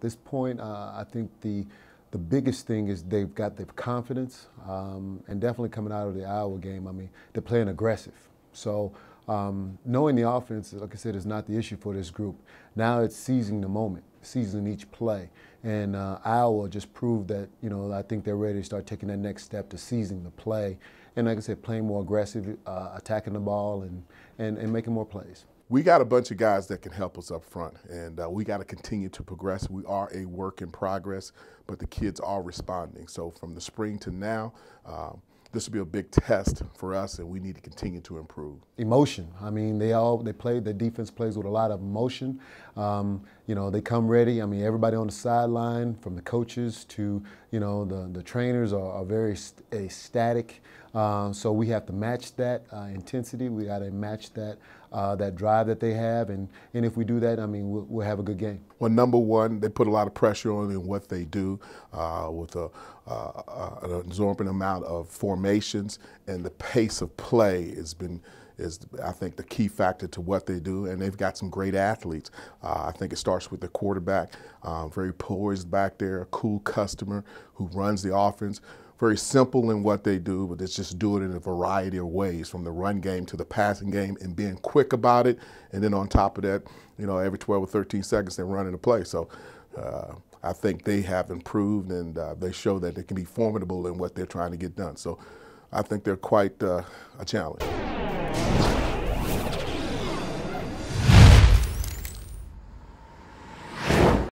this point, uh, I think the the biggest thing is they've got the confidence, um, and definitely coming out of the Iowa game. I mean, they're playing aggressive. So um, knowing the offense, like I said, is not the issue for this group. Now it's seizing the moment, seizing each play, and uh, Iowa just proved that. You know, I think they're ready to start taking that next step to seizing the play, and like I said, playing more aggressive, uh, attacking the ball, and, and and making more plays we got a bunch of guys that can help us up front, and uh, we got to continue to progress. We are a work in progress, but the kids are responding. So from the spring to now, um, this will be a big test for us, and we need to continue to improve. Emotion. I mean, they all they play. The defense plays with a lot of emotion. Um, you know, they come ready. I mean, everybody on the sideline, from the coaches to you know the the trainers, are, are very st- ecstatic. Um, so we have to match that uh, intensity. We got to match that uh, that drive that they have, and and if we do that, I mean, we'll, we'll, have a good game. Well, number one, they put a lot of pressure on in what they do uh, with a, uh, an absorbent amount of formations, and the pace of play has been is I think the key factor to what they do, and they've got some great athletes. Uh, I think it starts with the quarterback, uh, very poised back there, a cool customer who runs the offense very simple in what they do, but it's just do it in a variety of ways, from the run game to the passing game, and being quick about it. And then on top of that, you know, every 12 or 13 seconds they're running a play. So uh, I think they have improved, and uh, they show that they can be formidable in what they're trying to get done. So I think they're quite uh, a challenge. Thank you.